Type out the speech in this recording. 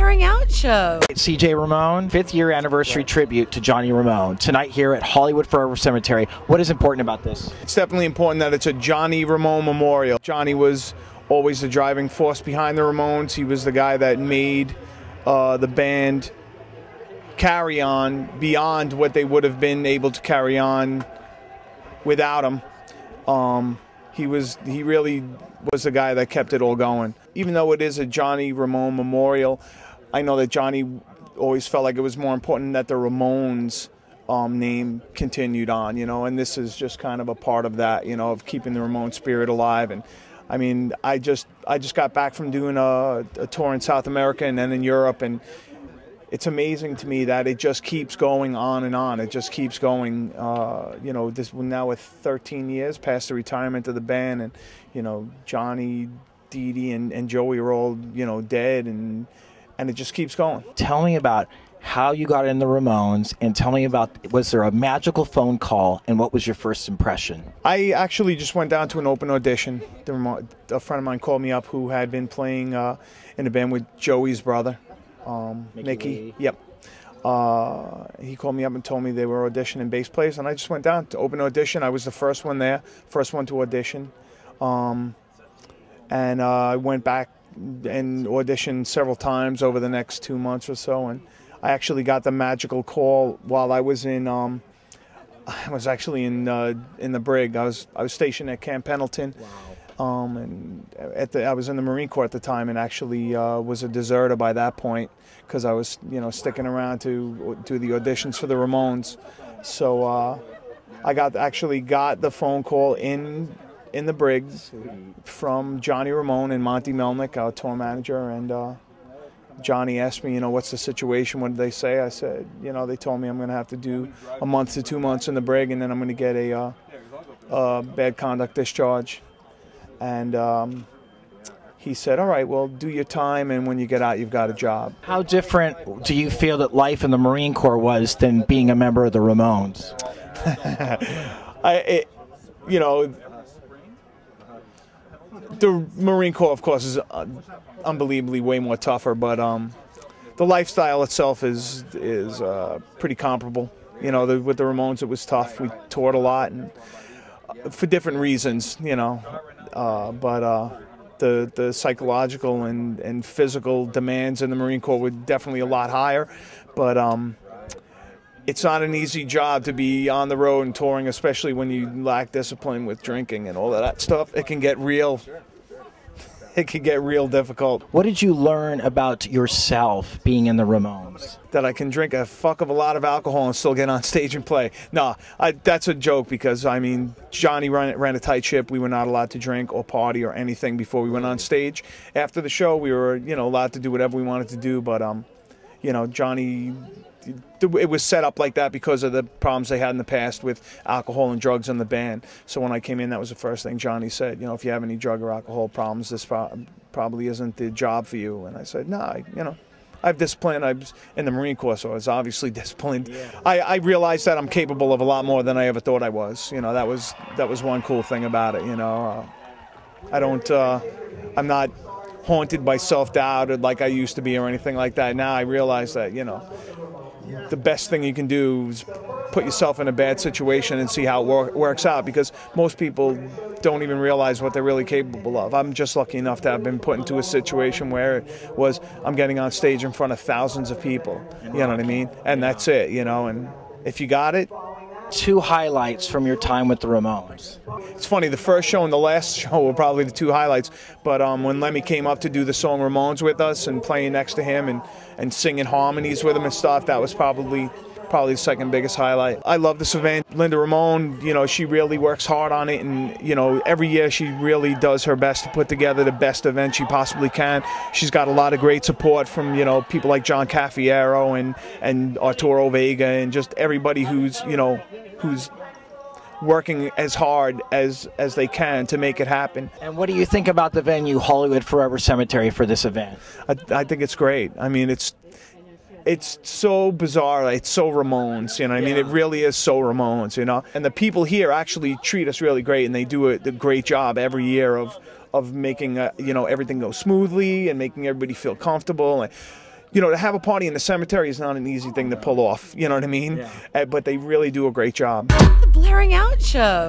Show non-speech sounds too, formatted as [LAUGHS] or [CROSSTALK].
Blairing Out Show. CJ Ramone, fifth year anniversary tribute to Johnny Ramone. Tonight here at Hollywood Forever Cemetery. What is important about this? It's definitely important that it's a Johnny Ramone memorial. Johnny was always the driving force behind the Ramones. He was the guy that made uh, the band carry on beyond what they would have been able to carry on without him. Um, he was he really was the guy that kept it all going. Even though it is a Johnny Ramone memorial, I know that Johnny always felt like it was more important that the Ramones um, name continued on, you know, and this is just kind of a part of that, you know, of keeping the Ramone spirit alive. And I mean, I just I just got back from doing a, a tour in South America and then in Europe, and it's amazing to me that it just keeps going on and on. It just keeps going. Uh, you know, this now with 13 years past the retirement of the band, and you know, Johnny, Dee Dee, and, and Joey are all you know dead, and and it just keeps going. Tell me about how you got in the Ramones, and tell me about was there a magical phone call, and what was your first impression? I actually just went down to an open audition. A friend of mine called me up who had been playing uh, in a band with Joey's brother um, Mickey Mickey. Yep. Uh, he called me up and told me they were auditioning bass players, and I just went down to open audition. I was the first one there, first one to audition, um, and uh, I went back and auditioned several times over the next two months or so, and I actually got the magical call while I was in. Um, [SIGHS] I was actually in uh, in the brig. I was I was stationed at Camp Pendleton. Um, and at the, I was in the Marine Corps at the time, and actually uh, was a deserter by that point because I was, you know, sticking around to do the auditions for the Ramones. So uh, I got actually got the phone call in in the brig from Johnny Ramone and Monte Melnick, our tour manager, and uh, Johnny asked me, you know, what's the situation? What did they say? I said, you know, they told me I'm going to have to do a month to two months in the brig, and then I'm going to get a uh, uh, bad conduct discharge. And um, he said, all right, well, do your time, and when you get out, you've got a job. How different do you feel that life in the Marine Corps was than being a member of the Ramones? [LAUGHS] I, it, you know, the Marine Corps, of course, is uh, unbelievably way more tougher, but um, the lifestyle itself is is uh, pretty comparable. You know, the, with the Ramones, it was tough. We toured a lot, and uh, for different reasons, you know, uh, but. Uh, the, the psychological and, and physical demands in the Marine Corps were definitely a lot higher, but um, it's not an easy job to be on the road and touring, especially when you lack discipline with drinking and all of that stuff. It can get real. It can get real difficult. What did you learn about yourself being in the Ramones? That I can drink a fuck of a lot of alcohol and still get on stage and play. No, I, that's a joke because I mean Johnny ran, ran a tight ship. We were not allowed to drink or party or anything before we went on stage. After the show, we were you know allowed to do whatever we wanted to do, but um, you know Johnny it was set up like that because of the problems they had in the past with alcohol and drugs in the band. So when I came in, that was the first thing Johnny said. You know, if you have any drug or alcohol problems, this pro- probably isn't the job for you. And I said, no, nah, you know. I have discipline. I was in the Marine Corps, so I was obviously [LAUGHS] disciplined. Yeah. I, I realized that I'm capable of a lot more than I ever thought I was. You know, that was that was one cool thing about it. You know, uh, I don't. Uh, I'm not haunted by self doubt or like I used to be or anything like that. Now I realize that you know the best thing you can do is put yourself in a bad situation and see how it wor- works out because most people don't even realize what they're really capable of. I'm just lucky enough to have been put into a situation where it was I'm getting on stage in front of thousands of people. You know what I mean? And that's it, you know, and if you got it, two highlights from your time with the Ramones? It's funny, the first show and the last [LAUGHS] show were probably the two highlights. But um, when Lemmy came up to do the song Ramones with us and playing next to him and, and singing harmonies with him and stuff, that was probably probably the second biggest highlight. I love this event. Linda Ramone, you know, she really works hard on it, and you know, every year she really does her best to put together the best event she possibly can. She's got a lot of great support from you know people like John Cafiero and and Arturo Vega and just everybody who's you know who's working as hard as as they can to make it happen. And what do you think about the venue Hollywood Forever Cemetery for this event? I, I think it's great. I mean, it's it's so bizarre. It's so Ramones, you know. I mean, it really is so Ramones, you know. And the people here actually treat us really great, and they do a, a great job every year of of making uh, you know everything go smoothly and making everybody feel comfortable. And you know, to have a party in the cemetery is not an easy thing to pull off. You know what I mean? Uh, but they really do a great job. The Blairing Out Show.